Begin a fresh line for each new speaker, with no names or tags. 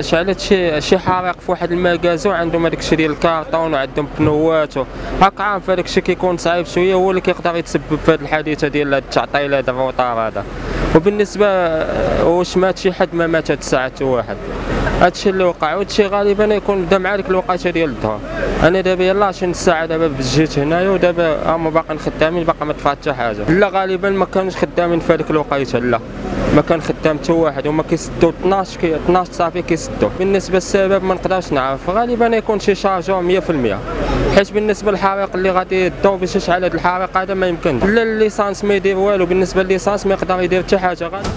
شعلت شي شي حريق في واحد الماكازو عندهم هذاك الشيء ديال الكارطون وعندهم بنوات هاك عارف هذاك الشيء كيكون صعيب شوية هو اللي كيقدر يتسبب في هذه الحادثة ديال التعطيل هذا الروطار هذا. وبالنسبة آه، واش مات شي حد ما مات هاد الساعة واحد. هادشي اللي وقع وهادشي غالبا يكون بدا مع ديك الوقيته ديال الظهر أنا دابا شي نص ساعه دابا جيت هنايا ودابا هما باقيين خدامين باقي ما طفات حتى حاجة. لا غالبا ما كانوش خدامين في هذيك الوقيتة لا. ما كان خدام حتى واحد هما كيسدوا 12 كي 12 صافي كيسدوا بالنسبة للسبب ما نقدرش نعرف. غالبا يكون شي chargeur 100% حيت بالنسبة للحريق اللي غادي يدو باش يشعل هذا الحريق هذا ما يمكنش لا l'essence ما يدير والو. بالنسبة ل l'essence ما يقدر يدير حتى حاجة. غادي